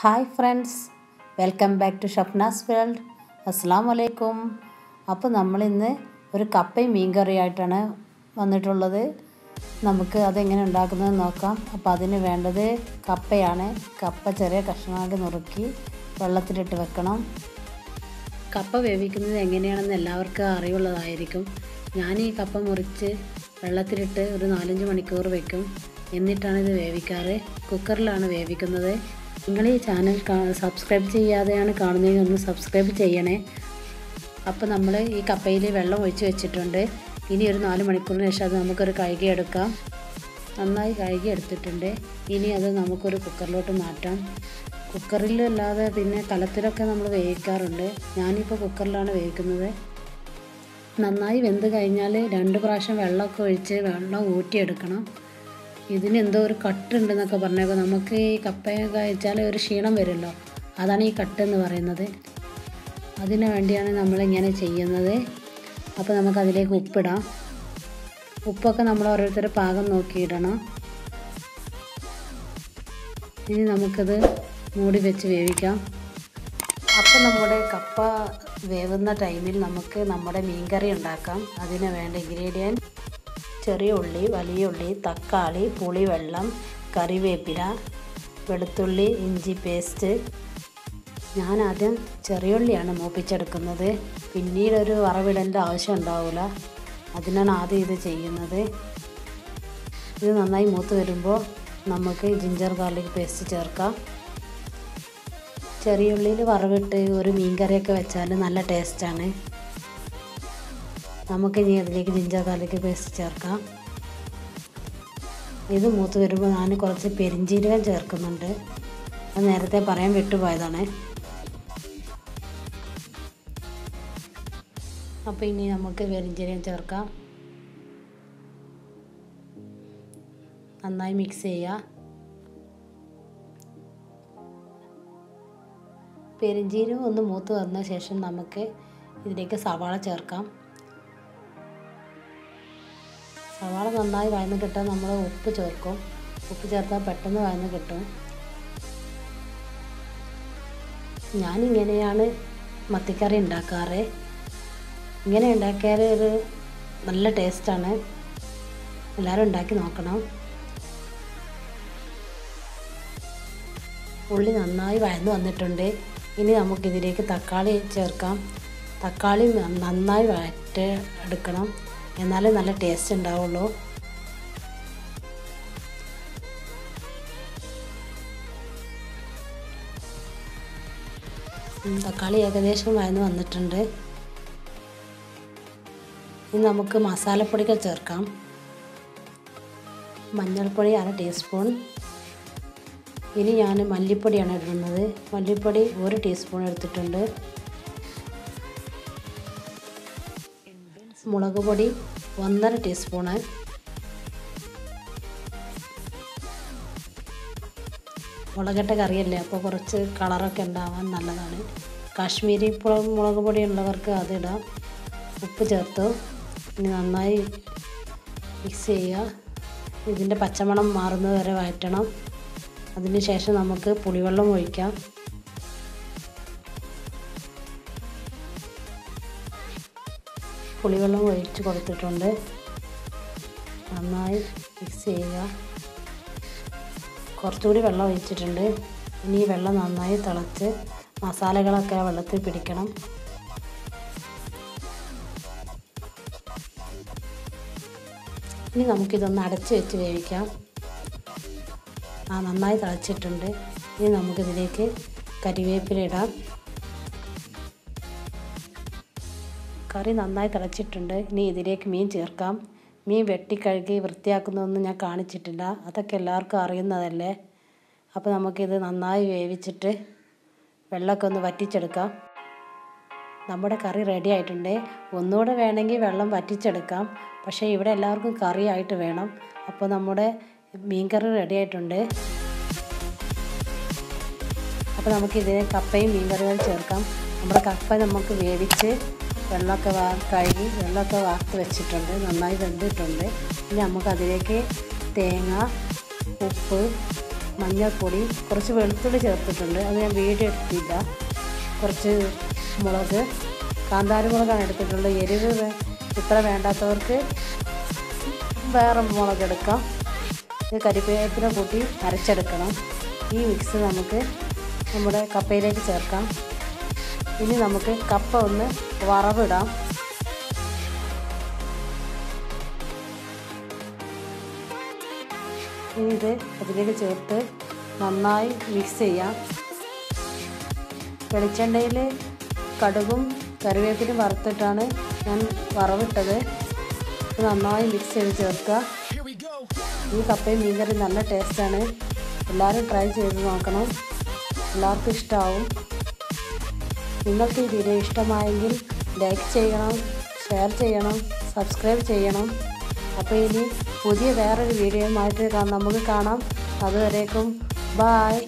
Hi friends welcome back to Shafnas world അസ്സാം വലൈക്കും അപ്പോൾ നമ്മളിന്ന് ഒരു കപ്പയും മീൻ കറിയായിട്ടാണ് വന്നിട്ടുള്ളത്. നമുക്ക് അതെങ്ങനെ ഉണ്ടാക്കുന്നത് നോക്കാം. അപ്പോൾ അതിന് വേണ്ടത് കപ്പയാണ്. കപ്പ ചെറിയ കഷ്ണമാക്കി നുറുക്കി വെള്ളത്തിലിട്ട് വെക്കണം. കപ്പ വേവിക്കുന്നത് എങ്ങനെയാണെന്ന് എല്ലാവർക്കും അറിവുള്ളതായിരിക്കും. ഞാൻ ഈ കപ്പ മുറിച്ച് വെള്ളത്തിലിട്ട് ഒരു നാലഞ്ച് മണിക്കൂർ വെക്കും. എന്നിട്ടാണ് ഇത് വേവിക്കാറ്. കുക്കറിലാണ് വേവിക്കുന്നത്. നിങ്ങൾ ഈ ചാനൽ സബ്സ്ക്രൈബ് ചെയ്യാതെയാണ് കാണുന്നതെങ്കിൽ ഒന്ന് സബ്സ്ക്രൈബ് ചെയ്യണേ. അപ്പോൾ നമ്മൾ ഈ കപ്പയിൽ വെള്ളം ഒഴിച്ച് വെച്ചിട്ടുണ്ട്. ഇനി ഒരു നാല് മണിക്കൂറിന് ശേഷം അത് നമുക്കൊരു കഴുകി എടുക്കാം. നന്നായി കഴുകി എടുത്തിട്ടുണ്ട്. ഇനി അത് നമുക്കൊരു കുക്കറിലോട്ട് മാറ്റാം. കുക്കറിലല്ലാതെ പിന്നെ കലത്തിലൊക്കെ നമ്മൾ വേവിക്കാറുണ്ട്. ഞാനിപ്പോൾ കുക്കറിലാണ് വേവിക്കുന്നത്. നന്നായി വെന്ത് കഴിഞ്ഞാൽ രണ്ട് പ്രാവശ്യം വെള്ളമൊക്കെ ഒഴിച്ച് വെള്ളം ഊറ്റിയെടുക്കണം. ഇതിന് എന്തോ ഒരു കട്ടുണ്ടെന്നൊക്കെ പറഞ്ഞപ്പോൾ നമുക്ക് ഈ കപ്പയൊക്കെ കഴിച്ചാൽ ഒരു ക്ഷീണം വരുമല്ലോ. അതാണ് ഈ കട്ട് എന്ന് പറയുന്നത്. അതിനു വേണ്ടിയാണ് നമ്മളിങ്ങനെ ചെയ്യുന്നത്. അപ്പോൾ നമുക്കതിലേക്ക് ഉപ്പിടാം. ഉപ്പൊക്കെ നമ്മൾ ഓരോരുത്തരുടെ പാകം നോക്കിയിടണം ഇനി നമുക്കത് മൂടി വെച്ച് വേവിക്കാം. അപ്പോൾ നമ്മുടെ കപ്പ വേവുന്ന ടൈമിൽ നമുക്ക് നമ്മുടെ മീൻകറി ഉണ്ടാക്കാം. അതിന് വേണ്ട ഇൻഗ്രീഡിയന്റ് ചെറിയ ഉള്ളി വലിയ ഉള്ളി തക്കാളി പുളിവെള്ളം കറിവേപ്പില വെളുത്തുള്ളി ഇഞ്ചി പേസ്റ്റ്. ഞാൻ ആദ്യം ചെറിയ ഉള്ളിയാണ് മൂപ്പിച്ചെടുക്കുന്നത്. പിന്നീട് ഒരു വറവിടേണ്ട ആവശ്യം ഉണ്ടാവില്ല അതിനാണ് ആദ്യം ഇത് ചെയ്യുന്നത്. ഇത് നന്നായി മൂത്ത് വരുമ്പോൾ നമുക്ക് ജിഞ്ചർ ഗാർലിക് പേസ്റ്റ് ചേർക്കാം. ചെറിയ ഉള്ളിയിൽ വറവിട്ട് ഒരു മീൻ കറിയൊക്കെ വെച്ചാൽ നല്ല ടേസ്റ്റാണ്. നമുക്ക് ഇനി അതിലേക്ക് ജിഞ്ചർ ഗാർലിക് പേസ്റ്റ് ചേർക്കാം. ഇത് മൂത്ത് വരുമ്പോൾ ഞാൻ കുറച്ച് പെരിഞ്ചീരകം ചേർക്കുന്നുണ്ട്. അത് നേരത്തെ പറയാൻ വിട്ടുപോയതാണ്. അപ്പോൾ ഇനി നമുക്ക് പെരിഞ്ചീരകം ചേർക്കാം. നന്നായി മിക്സ് ചെയ്യുക പെരിഞ്ചീരകം ഒന്ന് മൂത്ത് വന്ന ശേഷം നമുക്ക് ഇതിലേക്ക് സവാള ചേർക്കാം. സവാള നന്നായി വഴന്ന് കിട്ടാൻ നമ്മൾ ഉപ്പ് ചേർക്കും. ഉപ്പ് ചേർത്താൽ പെട്ടെന്ന് വഴന്ന് കിട്ടും. ഞാനിങ്ങനെയാണ് മത്തിക്കറി ഉണ്ടാക്കാറ്. ഇങ്ങനെ ഉണ്ടാക്കിയാൽ ഒരു നല്ല ടേസ്റ്റാണ്. എല്ലാവരും ഉണ്ടാക്കി നോക്കണം. ഉള്ളി നന്നായി വഴന്ന് വന്നിട്ടുണ്ട്. ഇനി നമുക്കിതിലേക്ക് തക്കാളി ചേർക്കാം. തക്കാളി നന്നായി വഴറ്റ് എടുക്കണം. എന്നാലേ നല്ല ടേസ്റ്റ് ഉണ്ടാവുള്ളൂ. തക്കാളി ഏകദേശം വയന്ന് വന്നിട്ടുണ്ട്. ഇനി നമുക്ക് മസാലപ്പൊടികൾ ചേർക്കാം. മഞ്ഞൾപ്പൊടി അര ടീസ്പൂൺ ഇനി ഞാൻ മല്ലിപ്പൊടിയാണ് ഇടുന്നത്. മല്ലിപ്പൊടി ഒരു ടീസ്പൂൺ എടുത്തിട്ടുണ്ട്. മുളക് പൊടി ഒന്നര ടീസ്പൂണ് മുളകിട്ട കറിയല്ലേ അപ്പോൾ കുറച്ച് കളറൊക്കെ ഉണ്ടാവാൻ നല്ലതാണ്. കാശ്മീരി മുളക് പൊടി ഉള്ളവർക്ക് അതിടാം ഉപ്പ് ചേർത്ത്. ഇനി നന്നായി മിക്സ് ചെയ്യുക. ഇതിന്റെ പച്ചമണം മാറുന്നത് വരെ വഴറ്റണം. അതിന് ശേഷം നമുക്ക് പുളിവെള്ളം ഒഴിക്കാം. പുളിവെള്ളം ഒഴിച്ച് കൊടുത്തിട്ടുണ്ട്. നന്നായി മിക്സ് ചെയ്യുക. കുറച്ചുകൂടി വെള്ളം ഒഴിച്ചിട്ടുണ്ട്. ഇനി ഈ വെള്ളം നന്നായി തിളച്ച് മസാലകളൊക്കെ ആ വെള്ളത്തിൽ പിടിക്കണം. ഇനി നമുക്കിതൊന്ന് അടച്ച് വെച്ച് വേവിക്കാം. ആ നന്നായി തിളച്ചിട്ടുണ്ട്. ഇനി നമുക്കിതിലേക്ക് കരിവേപ്പില ഇടാം. കറി നന്നായി തിളച്ചിട്ടുണ്ട്. ഇനി ഇതിലേക്ക് മീൻ ചേർക്കാം. മീൻ വെട്ടിക്കഴുകി വൃത്തിയാക്കുന്നതൊന്നും ഞാൻ കാണിച്ചിട്ടില്ല. അതൊക്കെ എല്ലാവർക്കും അറിയുന്നതല്ലേ? അപ്പോൾ നമുക്കിത് നന്നായി വേവിച്ചിട്ട് വെള്ളമൊക്കെ ഒന്ന് വറ്റിച്ചെടുക്കാം. നമ്മുടെ കറി റെഡി ആയിട്ടുണ്ട്. ഒന്നുകൂടെ വേണമെങ്കിൽ വെള്ളം വറ്റിച്ചെടുക്കാം. പക്ഷേ ഇവിടെ എല്ലാവർക്കും കറി ആയിട്ട് വേണം. അപ്പോൾ നമ്മുടെ മീൻ കറി റെഡി ആയിട്ടുണ്ട്. അപ്പോൾ നമുക്കിതിന് കപ്പയും മീൻ കറികളും ചേർക്കാം. നമ്മുടെ കപ്പ നമുക്ക് വേവിച്ച് വെള്ളമൊക്കെ വാ കഴുകി വെള്ളമൊക്കെ വാർത്ത് വെച്ചിട്ടുണ്ട്. നന്നായി വെന്തിട്ടുണ്ട്. ഇനി നമുക്കതിലേക്ക് തേങ്ങ ഉപ്പ് മഞ്ഞൾപ്പൊടി കുറച്ച് വെളുത്തുള്ളി ചേർത്തിട്ടുണ്ട്. അത് ഞാൻ വീഡിയോ എടുത്തില്ല. കുറച്ച് മുളക് കാന്താരി മുളകാണ് എടുത്തിട്ടുള്ളത്. എരിവ് ഇത്ര വേണ്ടാത്തവർക്ക് വേറെ മുളക് എടുക്കാം. ഇത് കരിവേപ്പില കൂട്ടി അരച്ചെടുക്കണം. ഈ മിക്സ് നമുക്ക് നമ്മുടെ കപ്പയിലേക്ക് ചേർക്കാം. ഇനി നമുക്ക് കപ്പ ഒന്ന് വറവിടാം. ഇനി ഇത് അതിലേക്ക് ചേർത്ത് നന്നായി മിക്സ് ചെയ്യാം. വെളിച്ചെണ്ണയിൽ കടുകും കറിവേപ്പിലും വറുത്തിട്ടാണ് ഞാൻ വറവിട്ടത്. നന്നായി മിക്സ് ചെയ്ത് ചേർക്കുക. ഈ കപ്പയും മീൻകറി നല്ല ടേസ്റ്റാണ് എല്ലാവരും ട്രൈ ചെയ്ത് നോക്കണം. എല്ലാവർക്കും ഇഷ്ടമാവും നിങ്ങൾക്ക് ഈ വീഡിയോ ഇഷ്ടമായെങ്കിൽ ലൈക്ക് ചെയ്യണം ഷെയർ ചെയ്യണം സബ്സ്ക്രൈബ് ചെയ്യണം. അപ്പോൾ ഇനി പുതിയ വേറൊരു വീഡിയോയുമായിട്ട് നമുക്ക് കാണാം. അതുവരേക്കും ബായ്